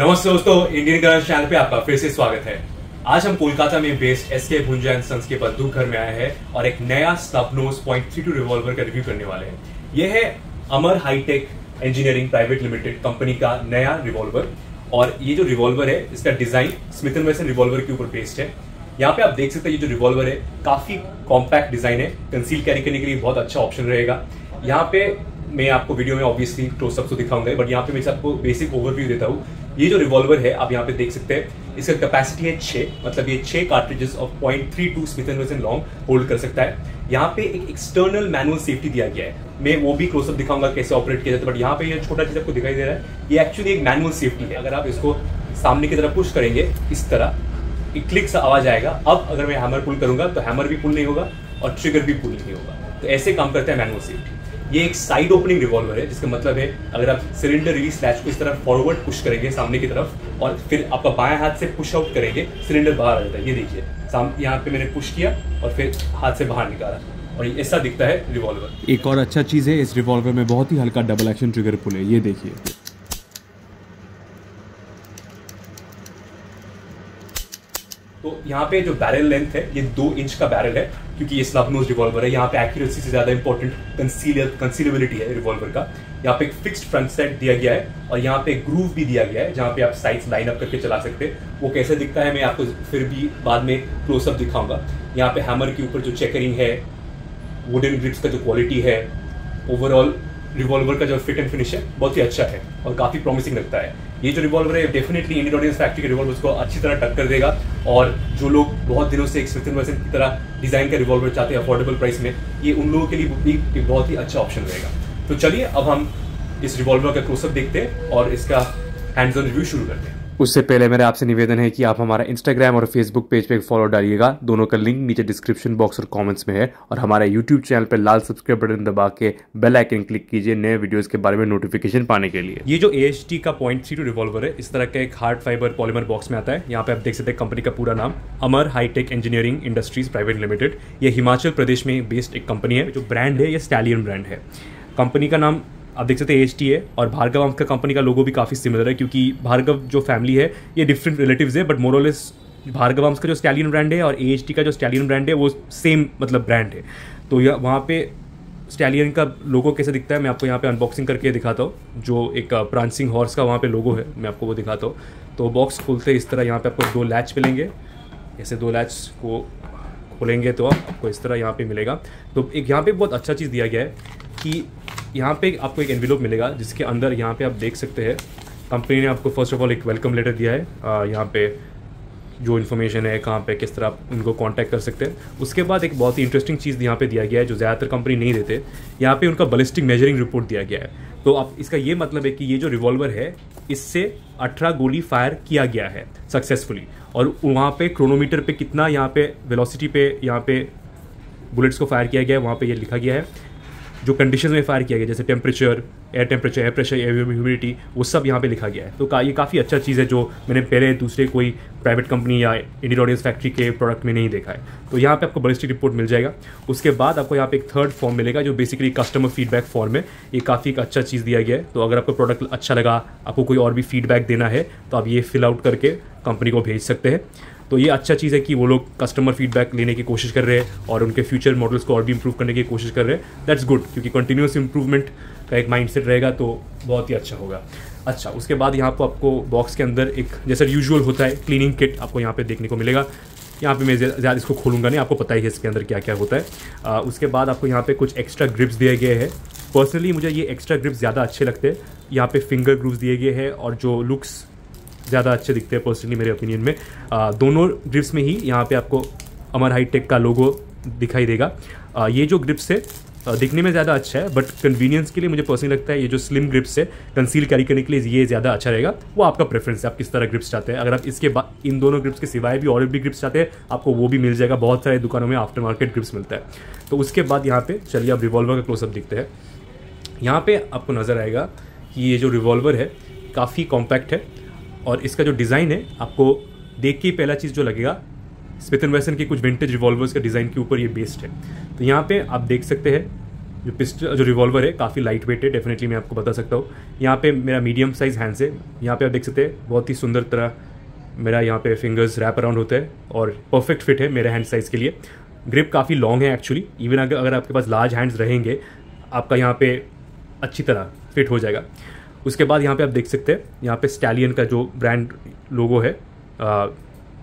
नमस्ते दोस्तों, Indian current channel पे आपका फिर से स्वागत है। आज हम कोलकाता में बेस्ड एस के भुंजा एंड सन्स के बंदूक घर में आए हैं और एक नया snubnose point three two revolver का रिव्यू करने वाले हैं। यह है Amar hitech engineering private limited company का नया रिवॉल्वर और ये जो रिवॉल्वर है, इसका design Smith and Wesson revolver के ऊपर बेस्ड है। यहाँ पे आप देख सकते हैं, ये जो रिवॉल्वर है, काफ़ी कॉम्पैक्ट डिज़ाइन है कंसील कैरी करने के लिए बहुत अच्छा ऑप्शन रहेगा। यहाँ पे मैं आपको वीडियो में ऑब्वियसली क्लोजअप तो दिखाऊँगा बट यहाँ पे मैं आपको बेसिक ओवरव्यू देता हूँ। ये जो रिवॉल्वर है, आप यहाँ पे देख सकते हैं, इसका कैपेसिटी है छह मतलब ये छह cartridges of point three two Smith and long hold कर सकता है। यहाँ पे एक एक्सटर्नल मैनुअल सेफ्टी दिया गया है। मैं वो भी क्लोजअप दिखाऊँगा कैसे ऑपरेट किया जाता है बट यहाँ पे ये छोटा चीज़ आपको दिखाई दे रहा है, ये एक्चुअली एक मैनुअल सेफ्टी है। अगर आप इसको सामने की तरफ़ पुश करेंगे, इस तरह, एक क्लिक सा आवाज़ आएगा। अब अगर मैं हैमर पुल करूँगा तो हैमर भी पुल नहीं होगा और ट्रिगर भी पुल नहीं होगा। तो ऐसे काम करता है मैनुअल सेफ्टी ये एक साइड ओपनिंग रिवॉल्वर है, जिसका मतलब है, अगर आप सिलेंडर रिलीज़ स्लैच को इस तरह फॉरवर्ड पुश करेंगे सामने की तरफ़, और फिर आपका बाएँ हाथ से पुश आउट करेंगे सिलेंडर बाहर आ जाता है। ये देखिए यहाँ पे मैंने पुश किया और फिर हाथ से बाहर निकाला। और ये ऐसा दिखता है रिवॉल्वर एक और अच्छा चीज़ है, इस रिवॉल्वर में बहुत ही हल्का डबल एक्शन ट्रिगर पुल है। ये देखिए। यहाँ पे जो बैरल लेंथ है, ये दो इंच का बैरल है, क्योंकि ये स्लब नोज़ रिवॉल्वर है। यहाँ पे एक्यूरेसी से ज़्यादा इंपॉर्टेंट कंसीलियर कंसीलेबिलिटी है रिवॉल्वर का। यहाँ पे एक फिक्स्ड फ्रंट सेट दिया गया है और यहाँ पे ग्रूव भी दिया गया है, जहाँ पे आप साइड्स लाइन अप करके चला सकते हैं। वो कैसे दिखता है, मैं आपको फिर भी बाद में क्लोजअप दिखाऊँगा। यहाँ पे हैमर के ऊपर जो चेकरिंग है वुडन ग्रिप्स का जो क्वालिटी है ओवरऑल रिवॉल्वर का जो फिट एंड फिनिश है, बहुत ही अच्छा है और काफ़ी प्रॉमिसिंग लगता है। ये जो रिवॉल्वर है डेफिनेटली इंडियन ऑडियंस फैक्ट्री के रिवॉल्वर को अच्छी तरह टक्कर देगा। और जो लोग बहुत दिनों से एक स्मिथ वर्सन की तरह डिज़ाइन का रिवॉल्वर चाहते हैं अफोर्डेबल प्राइस में, ये उन लोगों के लिए भी एक बहुत ही अच्छा ऑप्शन रहेगा। तो चलिए, अब हम इस रिवॉल्वर का क्लोजअप देखते हैं और इसका हैंड्स ऑन रिव्यू शुरू करते हैं। उससे पहले मेरा आपसे निवेदन है कि आप हमारा इंस्टाग्राम और फेसबुक पेज पे फॉलो डालिएगा। दोनों का लिंक नीचे डिस्क्रिप्शन बॉक्स और कमेंट्स में है। और हमारे यूट्यूब चैनल पर लाल सब्सक्राइब बटन दबा के बेल आइकन क्लिक कीजिए नए वीडियोस के बारे में नोटिफिकेशन पाने के लिए। ये जो ए का पॉइंट थ्री टू रिवॉल्वर है, इस तरह का एक हार्ड फाइबर पॉलीमर बॉक्स में आता है। यहाँ पे आप देख सकते हैं कंपनी का पूरा नाम। Amar hitech engineering industries private limited ये हिमाचल प्रदेश में बेस्ड एक कंपनी है, जो ब्रांड है, ये स्टैलियन ब्रांड है। कंपनी का नाम आप देख सकते हैं एच टी है और भार्गव का कंपनी का लोगो भी काफ़ी सिमिलर है क्योंकि भार्गव जो फैमिली है, ये डिफरेंट रिलेटिव्स है बट मोरलेस भार्गव का जो स्टैलियन ब्रांड है और ए का जो स्टैलियन ब्रांड है, वो सेम मतलब ब्रांड है। तो यह वहाँ पे स्टैलियन का लोगो कैसे दिखता है, मैं आपको यहाँ पे अनबॉक्सिंग करके दिखाता हूँ। जो एक प्रांसिंग हॉर्स का वहाँ पे लोगो है, मैं आपको वो दिखाता हूँ। तो बॉक्स खोलते इस तरह यहाँ पे आपको दो लैच मिलेंगे। ऐसे दो लैच को खोलेंगे तो आपको इस तरह यहाँ पे मिलेगा। तो एक यहाँ पे बहुत अच्छा चीज़ दिया गया है कि यहाँ पे आपको एक एनविलोप मिलेगा, जिसके अंदर यहाँ पे आप देख सकते हैं कंपनी ने आपको फ़र्स्ट ऑफ़ ऑल एक वेलकम लेटर दिया है यहाँ पे जो इन्फॉर्मेशन है, कहाँ पे, किस तरह आप उनको कांटेक्ट कर सकते हैं। उसके बाद एक बहुत ही इंटरेस्टिंग चीज़ यहाँ पे दिया गया है, जो ज़्यादातर कंपनी नहीं देते, यहाँ पे उनका बलिस्टिक मेजरिंग रिपोर्ट दिया गया है। तो अब इसका ये मतलब है कि ये जो रिवॉल्वर है, इससे 18 गोली फायर किया गया है सक्सेसफुली और वहाँ पे क्रोनोमीटर पे कितना यहाँ पे वेलोसिटी पे, यहाँ पे बुलेट्स को फायर किया गया है, वहाँ पे ये लिखा गया है। जो कंडीशन में फायर किया गया, जैसे temperature air temperature air pressure air humidity वो सब यहाँ पे लिखा गया है। तो का, ये काफ़ी अच्छा चीज़ है जो मैंने पहले दूसरे कोई प्राइवेट कंपनी या इंडियन ऑडियंस फैक्ट्री के प्रोडक्ट में नहीं देखा है। तो यहाँ पे आपको बलिस्टिक रिपोर्ट मिल जाएगा। उसके बाद आपको यहाँ पे एक थर्ड फॉर्म मिलेगा, जो बेसिकली कस्टमर फीडबैक फॉर्म है। ये काफ़ी एक अच्छा चीज़ दिया गया है। तो अगर आपको प्रोडक्ट अच्छा लगा, आपको कोई और भी फीडबैक देना है तो आप ये फिल आउट करके कंपनी को भेज सकते हैं। तो ये अच्छा चीज़ है कि वो लोग कस्टमर फीडबैक लेने की कोशिश कर रहे हैं और उनके फ्यूचर मॉडल्स को और भी इंप्रूव करने की कोशिश कर रहे हैं। दैट्स गुड क्योंकि कंटिन्यूस इंप्रूवमेंट का एक माइंडसेट रहेगा तो बहुत ही अच्छा होगा। अच्छा उसके बाद यहाँ पर आपको बॉक्स के अंदर एक जैसा यूजुअल होता है क्लीनिंग किट आपको यहाँ पे देखने को मिलेगा। यहाँ पे मैं ज़्यादा इसको खोलूँगा नहीं आपको पता ही है इसके अंदर क्या क्या होता है। आ, उसके बाद आपको यहाँ पे कुछ एक्स्ट्रा ग्रिप्स दिए गए हैं। पर्सनली मुझे ये एक्स्ट्रा ग्रिप्स ज़्यादा अच्छे लगते हैं। यहाँ पे फिंगर ग्रूव्स दिए गए हैं और जो लुक्स ज़्यादा अच्छे दिखते हैं पर्सनली मेरे ओपिनियन में। आ, दोनों ग्रिप्स में ही यहाँ पे आपको अमर हाईटेक का लोगो दिखाई देगा। आ, ये जो ग्रिप्स है दिखने में ज़्यादा अच्छा है बट कन्वीनियंस के लिए मुझे पर्सनली लगता है ये जो स्लिम ग्रिप्स है कंसील कैरी करने के लिए ये ज़्यादा अच्छा रहेगा। वो आपका प्रेफरेंस है आप किस तरह ग्रिप्स चाहते हैं। अगर आप इसके बाद इन दोनों ग्रिप्स के सिवाय भी और भी ग्रिप्स चाहते हैं आपको वो भी मिल जाएगा। बहुत सारे दुकानों में आफ्टर मार्केट ग्रिप्स मिलता है। तो उसके बाद यहाँ पे चलिए आप रिवॉल्वर का क्लोजअप दिखते हैं। यहाँ पे आपको नज़र आएगा कि ये जो रिवॉल्वर है काफ़ी कॉम्पैक्ट है। और इसका जो डिज़ाइन है, आपको देख के पहला चीज़ जो लगेगा स्मिथ एंड वेसन के कुछ विंटेज रिवॉल्वर्स का डिज़ाइन के ऊपर ये बेस्ड है। तो यहाँ पे आप देख सकते हैं, जो पिस्टल जो रिवॉल्वर है, काफ़ी लाइट वेट है डेफिनेटली मैं आपको बता सकता हूँ। यहाँ पे मेरा मीडियम साइज़ हैंड्स है। यहाँ पे आप देख सकते हैं, बहुत ही सुंदर तरह मेरा यहाँ पे फिंगर्स रैप अराउंड होता है और परफेक्ट फिट है मेरे हैंड साइज़ के लिए। ग्रिप काफ़ी लॉन्ग है एक्चुअली इवन अगर अगर आपके पास लार्ज हैंड्स रहेंगे, आपका यहाँ पे अच्छी तरह फिट हो जाएगा। उसके बाद यहाँ पे आप देख सकते हैं यहाँ पे स्टैलियन का जो ब्रांड लोगो है आ,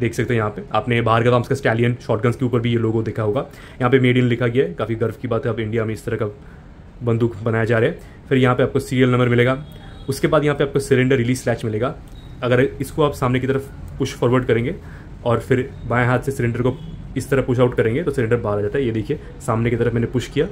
देख सकते हैं यहाँ पे। आपने बाहर का का स्टैलियन शॉटगन्स के ऊपर भी ये लोगो देखा होगा। यहाँ पे मेड इन लिखा गया है काफ़ी गर्व की बात है अब इंडिया में इस तरह का बंदूक बनाया जा रहा है। फिर यहाँ पे आपको सीरियल नंबर मिलेगा। उसके बाद यहाँ पे आपको सिलेंडर रिलीज़ स्लैच मिलेगा। अगर इसको आप सामने की तरफ़ पुश फॉरवर्ड करेंगे और फिर बाएँ हाथ से सिलेंडर को इस तरह पुश आउट करेंगे तो सिलेंडर बाहर आ जाता है। ये देखिए सामने की तरफ़ मैंने पुश किया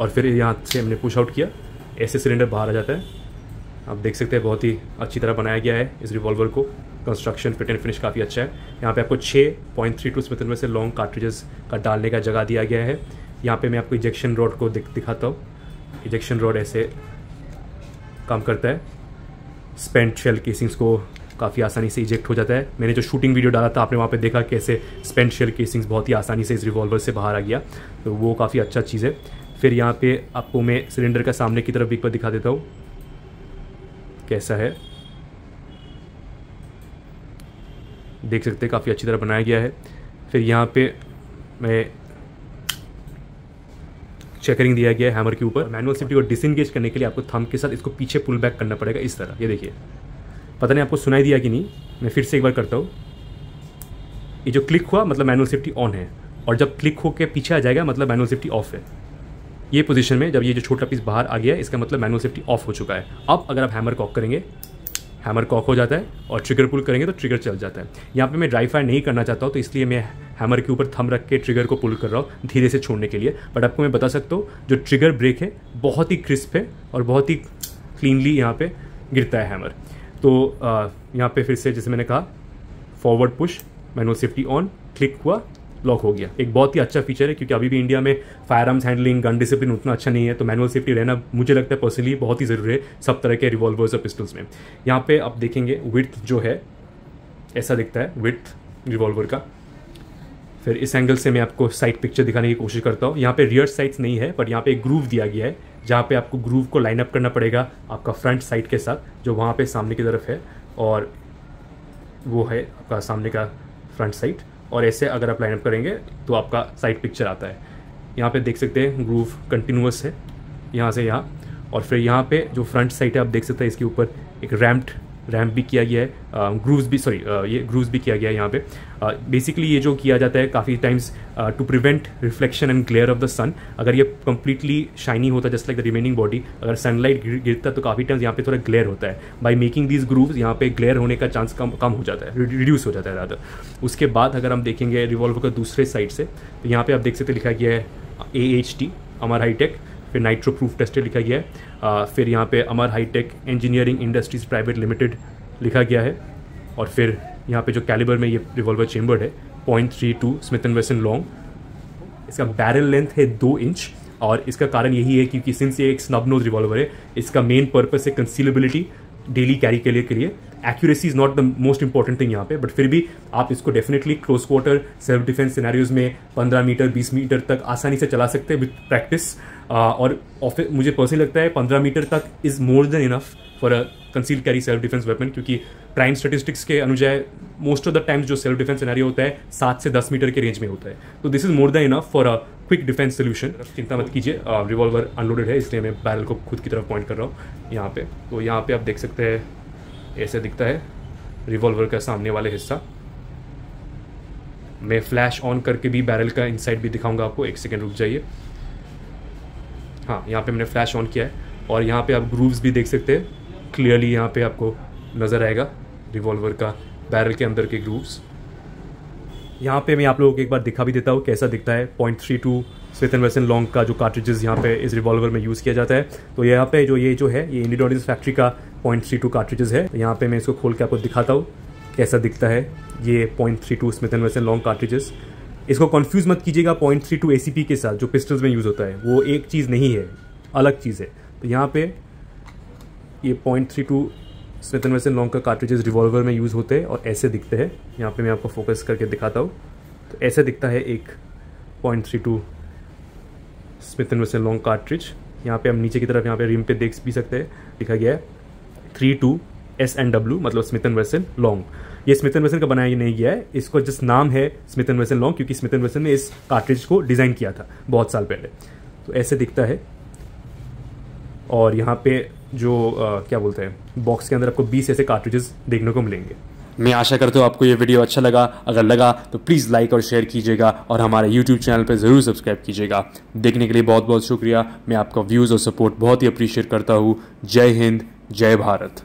और फिर यहाँ से हमने पुश आउट किया। ऐसे सिलेंडर बाहर आ जाता है। आप देख सकते हैं बहुत ही अच्छी तरह बनाया गया है इस रिवॉल्वर को। कंस्ट्रक्शन फिट एंड फिनिश काफ़ी अच्छा है। यहाँ पे आपको छः पॉइंट थ्री टू स्मिथ में से लॉन्ग कार्ट्रिजेस का डालने का जगह दिया गया है। यहाँ पे मैं आपको इजेक्शन रॉड को दिख, दिखाता हूँ। इजेक्शन रॉड ऐसे काम करता है। स्पेंट शेल केसिंग्स को काफ़ी आसानी से इजेक्ट हो जाता है। मैंने जो शूटिंग वीडियो डाला था, आपने वहाँ पे देखा कैसे स्पेंट शेल केसिंग्स बहुत ही आसानी से इस रिवॉल्वर से बाहर आ गया। तो वो काफ़ी अच्छा चीज़ है। फिर यहाँ पे आपको मैं सिलेंडर का सामने की तरफ़ एक बार दिखा देता हूँ। कैसा है? देख सकते हैं, काफ़ी अच्छी तरह बनाया गया है। फिर यहाँ पे मैं चेकरिंग दिया गया है हैमर के ऊपर। मैनुअल सेफ्टी को डिसंगेज करने के लिए आपको थम के साथ इसको पीछे पुल बैक करना पड़ेगा इस तरह। ये देखिए। पता नहीं आपको सुनाई दिया कि नहीं, मैं फिर से एक बार करता हूँ। ये जो क्लिक हुआ मतलब मैनुअल सेफ्टी ऑन है। और जब क्लिक होकर पीछे आ जाएगा मतलब मैनुअल सेफ्टी ऑफ़ है। ये पोजीशन में जब ये जो छोटा पीस बाहर आ गया है, इसका मतलब मैनुअल सेफ्टी ऑफ़ हो चुका है। अब अगर आप हैमर कॉक करेंगे हैमर कॉक हो जाता है और ट्रिगर पुल करेंगे तो ट्रिगर चल जाता है। यहाँ पे मैं ड्राई फायर नहीं करना चाहता हूँ तो इसलिए मैं हैमर के ऊपर थम रख के ट्रिगर को पुल कर रहा हूँ धीरे से छोड़ने के लिए। बट आपको मैं बता सकता हूँ, जो ट्रिगर ब्रेक है, बहुत ही क्रिस्प है और बहुत ही क्लीनली यहाँ पर गिरता है हैमर तो यहाँ पर फिर से जैसे मैंने कहा forward push manual safety on click हुआ। लॉक हो गया। एक बहुत ही अच्छा फीचर है, क्योंकि अभी भी इंडिया में fire arms handling gun discipline उतना अच्छा नहीं है तो मैनुअल सेफ्टी रहना मुझे लगता है पर्सनली बहुत ही ज़रूरी है सब तरह के रिवॉल्वर्स और पिस्टल्स में। यहाँ पे आप देखेंगे विथ जो है, ऐसा दिखता है विथ रिवॉल्वर का। फिर इस एंगल से मैं आपको साइड पिक्चर दिखाने की कोशिश करता हूँ। यहाँ पे रियर साइड्स नहीं है, पर यहाँ पे एक ग्रूव दिया गया है, जहाँ पे आपको ग्रूव को लाइन अप करना पड़ेगा आपका फ्रंट साइड के साथ, जो वहाँ पे सामने की तरफ़ है, और वो है आपका सामने का फ्रंट साइड और ऐसे अगर आप लाइनअप करेंगे तो आपका साइड पिक्चर आता है। यहाँ पे देख सकते हैं ग्रूव कंटिन्यूस है। यहाँ से यहाँ, और फिर यहाँ पे जो फ्रंट साइड है, आप देख सकते हैं, इसके ऊपर एक रैम्प्ड रैम्प भी किया गया है ग्रूव्स भी सॉरी ये ग्रूव्स भी किया गया है यहाँ पे। बेसिकली ये जो किया जाता है, काफ़ी times to prevent reflection and glare of the sun अगर ये कंप्लीटली शाइनी होता just like the remaining body अगर सनलाइट गिरता तो काफ़ी टाइम्स यहाँ पे थोड़ा ग्लेयर होता है। बाई मेकिंग दीज ग्रूव्स यहाँ पे ग्लेयर होने का चांस कम कम हो जाता है रिड्यूस हो जाता है ज़्यादा उसके बाद अगर हम देखेंगे रिवॉल्वर का दूसरे साइड से तो यहाँ पे आप देख सकते लिखा गया है A H T Amar hitech. फिर नाइट्रो प्रूफ टेस्टेड लिखा गया है। फिर यहाँ पे Amar hitech engineering industries private limited लिखा गया है। और फिर यहाँ पे जो कैलिबर में ये रिवॉल्वर चेम्बर्ड है point three two Smith and Wesson long इसका बैरल लेंथ है दो इंच और इसका कारण यही है क्योंकि सिंस ये एक स्नब नोज़ रिवॉल्वर है, इसका मेन पर्पस है कंसीलेबिलिटी डेली कैरी के लिए के लिए। Accuracy is not the most important thing यहाँ पे बट फिर भी आप इसको definitely close quarter self defence scenarios में 15 मीटर 20 मीटर तक आसानी से चला सकते हैं विथ प्रैक्टिस और ऑफ़िस मुझे पर्सनली लगता है 15 मीटर तक is more than enough for a conceal carry self defence weapon क्योंकि प्राइम स्टेटिस्टिक्स के अनुजाय मोस्ट ऑफ़ द टाइम्स जो सेल्फ डिफेंस सिनेरियो होता है, सात से दस मीटर के रेंज में होता है। तो this is more than enough for a quick defence solution चिंता मत कीजिए रिवॉल्वर अनलोडेड है, इसलिए मैं बैरल को खुद की तरफ़ पॉइंट कर रहा हूँ, यहाँ पे। तो यहाँ पे आप देख सकते हैं, ऐसे दिखता है रिवॉल्वर का सामने वाले हिस्सा। मैं फ्लैश ऑन करके भी बैरल का इनसाइड भी दिखाऊँगा आपको, एक सेकेंड रुक जाइए। हाँ यहाँ पे मैंने फ्लैश ऑन किया है। और यहाँ पे आप ग्रूव्स भी देख सकते हैं। क्लियरली यहाँ पे आपको नज़र आएगा रिवॉल्वर का बैरल के अंदर के ग्रूव्स यहाँ पे मैं आप लोगों को एक बार दिखा भी देता हूँ कैसा दिखता है। Point three two Smith and Wesson long का जो कार्ट्रिजेस यहाँ पे इस रिवॉल्वर में यूज़ किया जाता है। तो यहाँ पे जो ये जो है, ये इंडिडोनिस फैक्ट्री का पॉइंट थ्री टू कार्ट्रिजेस है। यहाँ पे मैं इसको खोल के आपको दिखाता हूँ कैसा दिखता है ये point three two Smith and Wesson long cartridges इसको कन्फ्यूज़ मत कीजिएगा पॉइंट थ्री टू ए के साथ, जो पिस्टल्स में यूज़ होता है। वो एक चीज़ नहीं है, अलग चीज़ है। तो यहाँ पे ये point three two Smith and Wesson long का कार्ट्रिजेस रिवॉल्वर में यूज़ होते हैं और ऐसे दिखते हैं। यहाँ पे मैं आपको फोकस करके दिखाता हूँ। तो ऐसे दिखता है एक point three two Smith and Wesson long cartridge यहाँ पे हम नीचे की तरफ़ यहाँ पे रिम पे देख भी सकते हैं। लिखा गया है। Three two S N W मतलब स्मिथ एंड वेसन लॉन्ग ये स्मिथ एंड वेसन का बनाया नहीं गया है। इसको जस्ट नाम है स्मिथ एंड वेसन लॉन्ग क्योंकि स्मिथ एंड वेसन ने इस कार्ट्रिज को डिज़ाइन किया था बहुत साल पहले। तो ऐसे दिखता है। और यहाँ पे जो आ, क्या बोलते हैं बॉक्स के अंदर आपको 20 ऐसे कार्ट्रिजेस देखने को मिलेंगे। मैं आशा करता हूँ आपको ये वीडियो अच्छा लगा। अगर लगा तो प्लीज़ लाइक और शेयर कीजिएगा और हमारे यूट्यूब चैनल पर ज़रूर सब्सक्राइब कीजिएगा। देखने के लिए बहुत बहुत शुक्रिया। मैं आपका व्यूज़ और सपोर्ट बहुत ही अप्रिशिएट करता हूँ। जय हिंद जय भारत।